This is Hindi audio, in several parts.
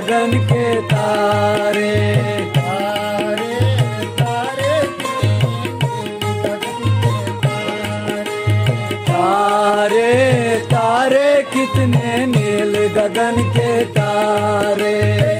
गगन के तारे तारे तारे तारे तारे कितने नील गगन के तारे।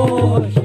Oh.